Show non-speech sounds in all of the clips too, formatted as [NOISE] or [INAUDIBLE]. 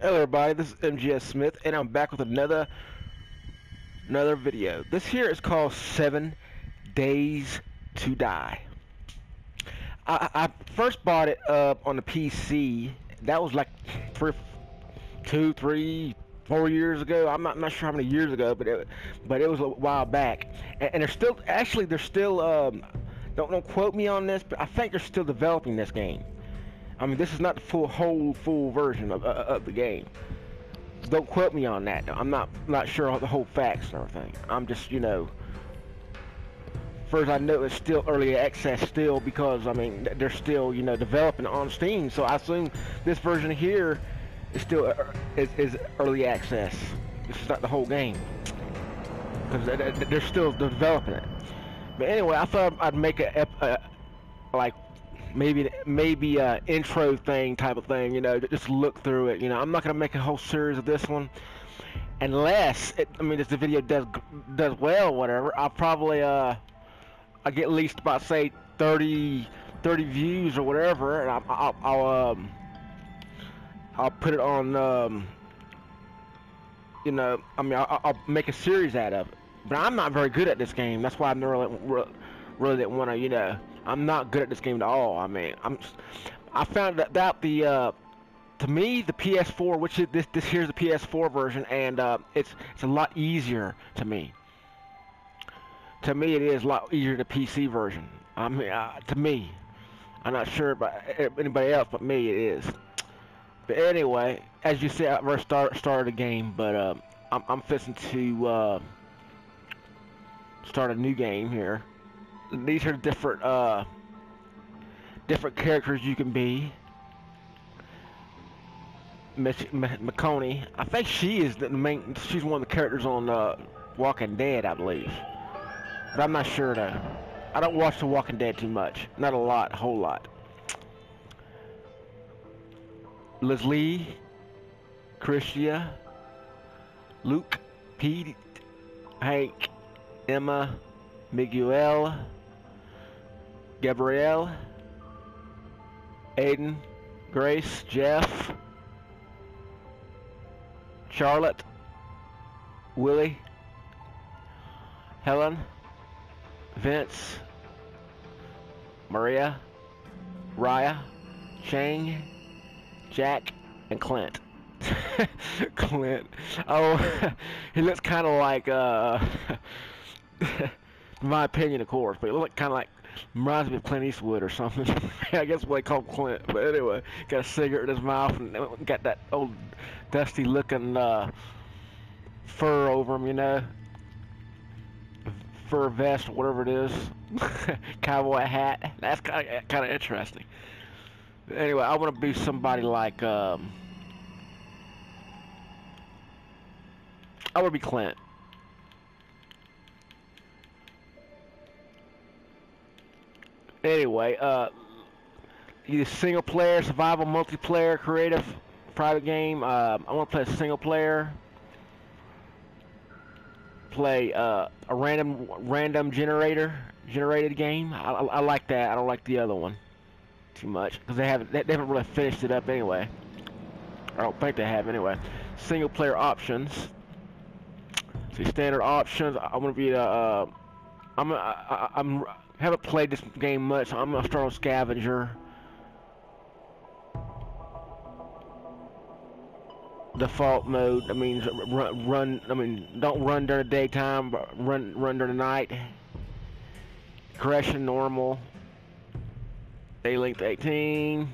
Hello everybody, this is MGS Smith and I'm back with another another video. This here is called 7 Days to Die. I, I first bought it up on the PC. That was like for two, three, four years ago. I'm not, I'm not sure how many years ago, but it, but it was a while back. And, and they're still, actually, they're still, um, don't, don't quote me on this, but I think they're still developing this game. I mean, this is not the full, whole, full version of, uh, of the game. Don't quote me on that. I'm not, not sure of the whole facts and everything. I'm just, you know, first I know it's still early access still because, I mean, they're still, you know, developing on Steam. So I assume this version here is still, uh, is, is early access. This is not the whole game. Because they're still developing it. But anyway, I thought I'd make a, a like maybe maybe a intro thing type of thing you know just look through it you know. I'm not to make a whole series of this one unless it, i mean if the video does does well whatever i'll probably uh i get at least about say 30 30 views or whatever and i'll i'll, I'll um i'll put it on um you know i mean I'll, I'll make a series out of it. But i'm not very good at this game. That's why i really really didn't want to you know I'm not good at this game at all. I mean, I'm. I found that that the uh, to me the PS4, which is this this here's the PS4 version, and uh, it's it's a lot easier to me. To me, it is a lot easier the PC version. I mean, uh, to me, I'm not sure about anybody else, but me it is. But anyway, as you see, I first start started the game, but uh, I'm I'm fixing to uh, start a new game here these are different uh different characters you can be. Miss McConey, I think she is the main. She's one of the characters on uh, Walking Dead, I believe. But I'm not sure though. I don't watch The Walking Dead too much. Not a lot, a whole lot. Leslie, Christia, Luke, Pete, Hank, Emma, Miguel. Gabrielle, Aiden, Grace, Jeff, Charlotte, Willie, Helen, Vince, Maria, Raya, Chang, Jack, and Clint. [LAUGHS] Clint. Oh, [LAUGHS] he looks kind of like, uh, [LAUGHS] my opinion, of course, but he looks kind of like reminds me of Clint Eastwood or something. [LAUGHS] I guess what they call Clint. But anyway, got a cigarette in his mouth and got that old dusty looking uh, fur over him, you know. Fur vest, whatever it is. [LAUGHS] Cowboy hat. That's kind of kind of interesting. Anyway, I want to be somebody like. Um, I want to be Clint. Anyway, uh, either single player, survival, multiplayer, creative, private game. Uh, I want to play a single player. Play uh, a random random generator generated game. I, I, I, like that. I don't like the other one too much because they haven't they, haven't really finished it up anyway. I don't think they have anyway. Single player options. See standard options. I want to be a. Uh, I'm a, I, I'm haven't played this game much, so I'm gonna start on Scavenger. Default mode, that means run, run, I mean, don't run during the daytime, but run, run during the night. Correction normal. Day length 18.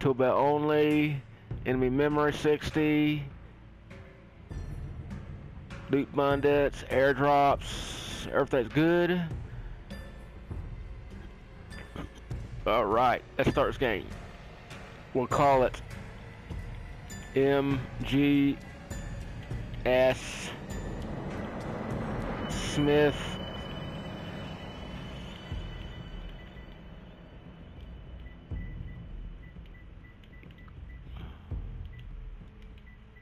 Tool belt only. Enemy memory 60. Loot bandits, airdrops, everything's good. Alright, let's start this game. We'll call it MGS Smith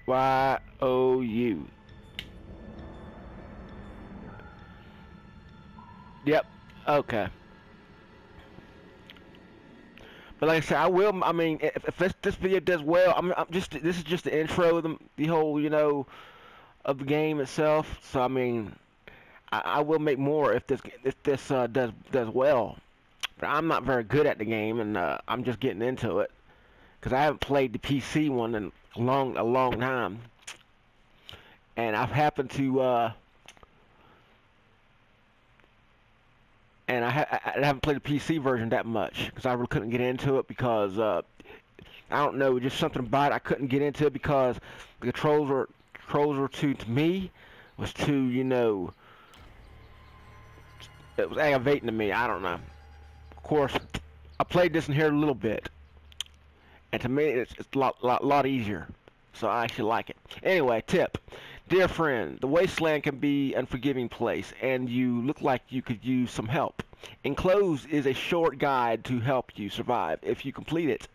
Y O U. Yep. Okay. But like I said, I will. I mean, if, if this, this video does well, I'm, I'm just. This is just the intro of the, the whole, you know, of the game itself. So I mean, I, I will make more if this if this uh, does does well. But I'm not very good at the game, and uh, I'm just getting into it because I haven't played the PC one in a long a long time. And I've happened to. Uh, and I, ha I haven't played the PC version that much because I really couldn't get into it because uh, I don't know, just something about it. I couldn't get into it because the controls were controls were too to me was too you know it was aggravating to me. I don't know. Of course, I played this in here a little bit, and to me it's, it's a lot, lot lot easier. So I actually like it. Anyway, tip. Dear friend, the wasteland can be an unforgiving place, and you look like you could use some help. Enclosed is a short guide to help you survive. If you complete it,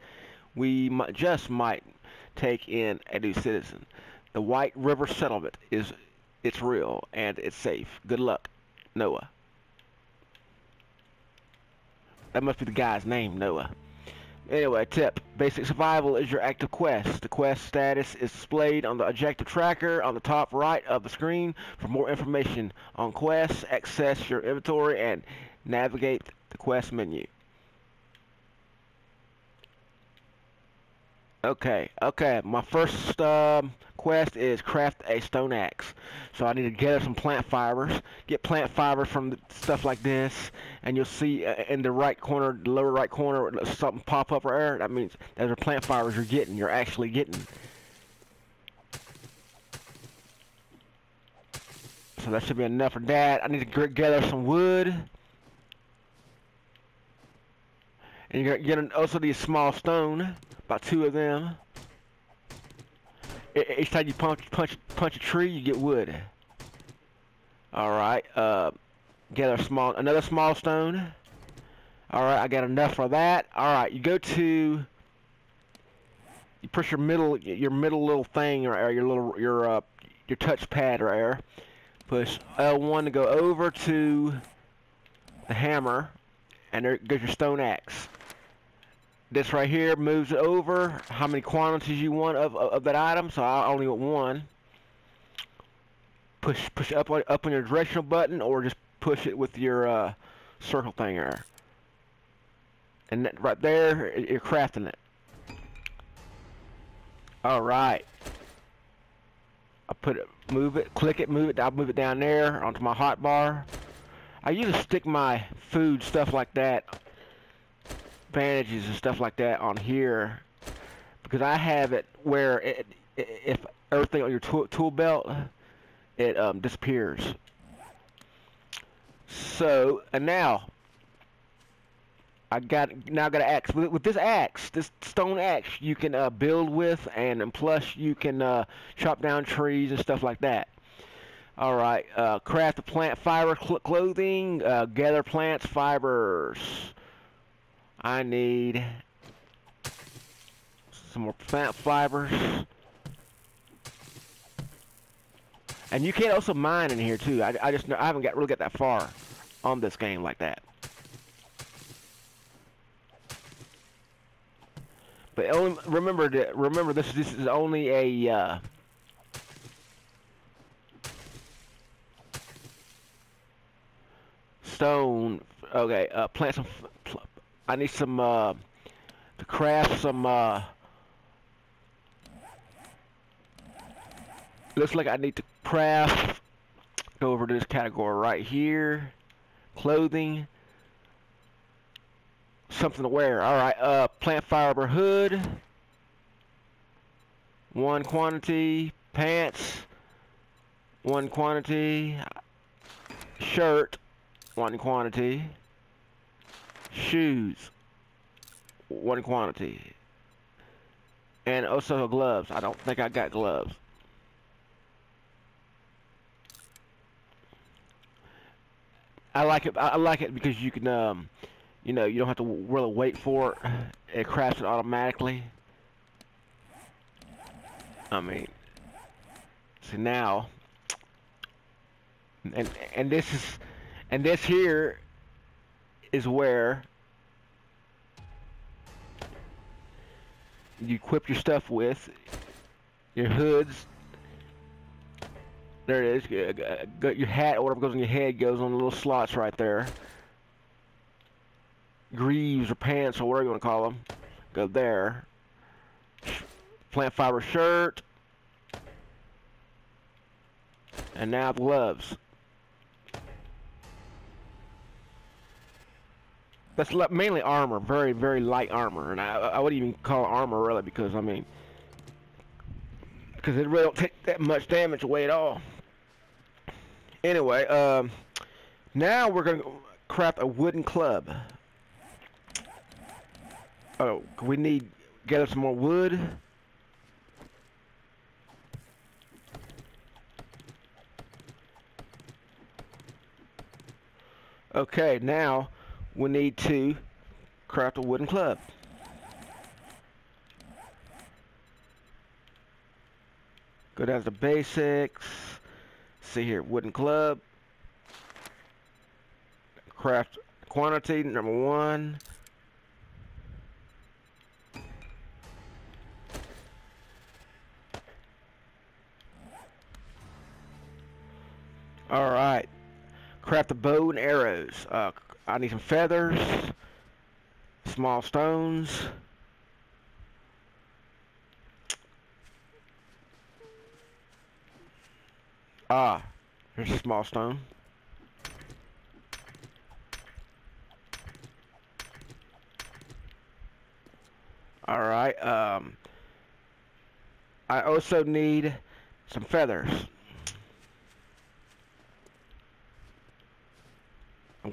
we might, just might take in a new citizen. The White River Settlement is it's real and it's safe. Good luck, Noah. That must be the guy's name, Noah. Anyway, tip. Basic survival is your active quest. The quest status is displayed on the objective tracker on the top right of the screen. For more information on quests, access your inventory and navigate the quest menu. Okay, okay. My first um, quest is craft a stone axe. So I need to gather some plant fibers, get plant fibers from stuff like this, and you'll see uh, in the right corner, the lower right corner, something pop up right there. That means those are plant fibers you're getting. You're actually getting. So that should be enough for that. I need to gather some wood. And you're get also these small stone. About two of them. Each time you punch punch punch a tree, you get wood. All right. Uh, get a small another small stone. All right, I got enough for that. All right, you go to you push your middle your middle little thing or your little your uh, your touch pad right there. Push L1 to go over to the hammer, and there goes your stone axe. This right here moves over how many quantities you want of, of, of that item. So I only want one. Push push up on, up on your directional button or just push it with your uh, circle thing there. And that, right there, you're crafting it. All right. I put it, move it, click it, move it. I'll move it down there onto my hot bar. I usually stick my food stuff like that bandages and stuff like that on here because I have it where it, if everything on your tool, tool belt it um, disappears. So and now I got now got an axe with, with, this axe, this stone axe, you can uh, build with, and, and plus you can uh, chop down trees and stuff like that. All right, uh, craft a plant fiber cl clothing, uh, gather plants fibers. I need some more plant fibers. And you can also mine in here too. I, I just know, I haven't got really got that far on this game like that. But only, remember remember this this is only a uh, stone. Okay, uh, plant some I need some, uh, to craft some, uh, looks like I need to craft, go over to this category right here, clothing, something to wear. Alright, uh, plant fiber hood, one quantity, pants, one quantity, shirt, one quantity, shoes, one quantity. And also gloves. I don't think I got gloves. I like it. I like it because you can, um, you know, you don't have to really wait for it. It crafts it automatically. I mean, see now, and and this is, and this here is where you equip your stuff with. Your hoods. There it is. Your hat or whatever goes on your head goes on the little slots right there. Greaves or pants or whatever you want to call them. Go there. Plant fiber shirt. And now gloves. That's mainly armor, very, very light armor. And I, I wouldn't even call it armor really because, I mean, because it really don't take that much damage away at all. Anyway, um, now we're going to craft a wooden club. Oh, we need gather some more wood. Okay, now we need to craft a wooden club. Go down to the basics. See here, wooden club. Craft quantity, number one. Alright. Craft the bow and arrows. Uh, I need some feathers, small stones. Ah, here's a small stone. Alright, um, I also need some feathers.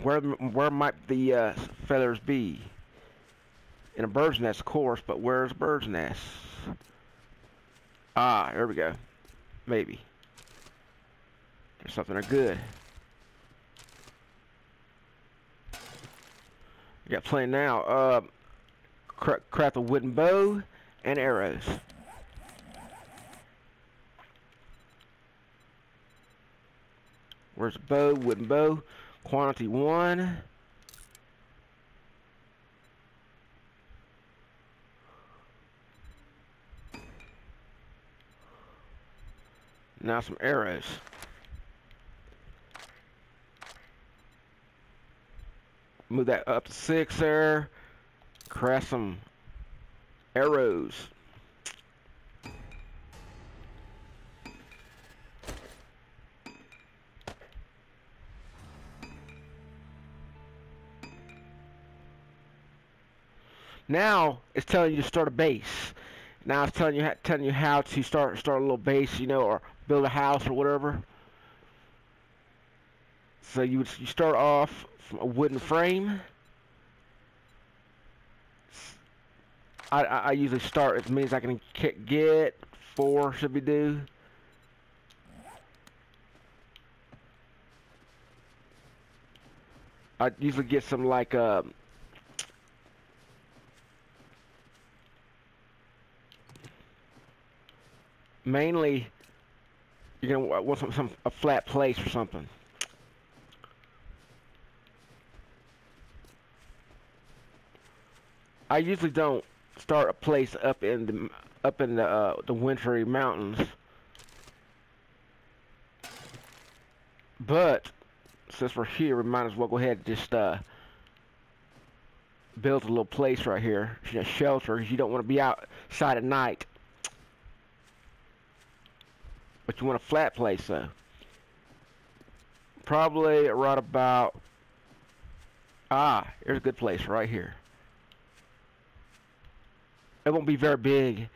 Where where might the uh, feathers be? In a bird's nest, of course, but where's a bird's nest? Ah, there we go. Maybe. There's something good. We got plenty now. Uh, cra craft a wooden bow and arrows. Where's the bow? Wooden bow. Quantity 1. Now some arrows. Move that up to 6 there. Craft some arrows. Now it's telling you to start a base. Now it's telling you telling you how to start start a little base, you know, or build a house or whatever. So you would you start off from a wooden frame. I, I, I usually start as many as I can get. Four should be due. I usually get some like uh, mainly you're gonna want some, some a flat place or something. I usually don't start a place up in the up in the uh, the wintry mountains, but since we're here, we might as well go ahead and just uh, build a little place right here, know, shelter. Because you don't want to be outside at night. But you want a flat place though. Probably right about Ah, here's a good place right here. It won't be very big.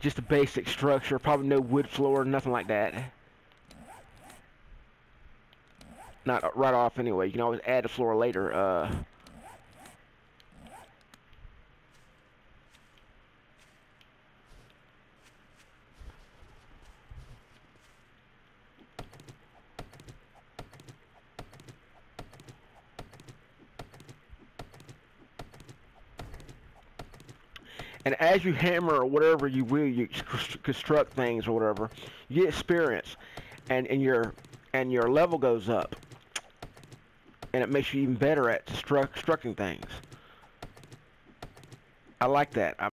Just a basic structure, probably no wood floor, nothing like that. Not right off anyway. You can always add a floor later. Uh And as you hammer or whatever you will, you construct things or whatever, you get experience, and and your and your level goes up, and it makes you even better at constructing things. I like that. I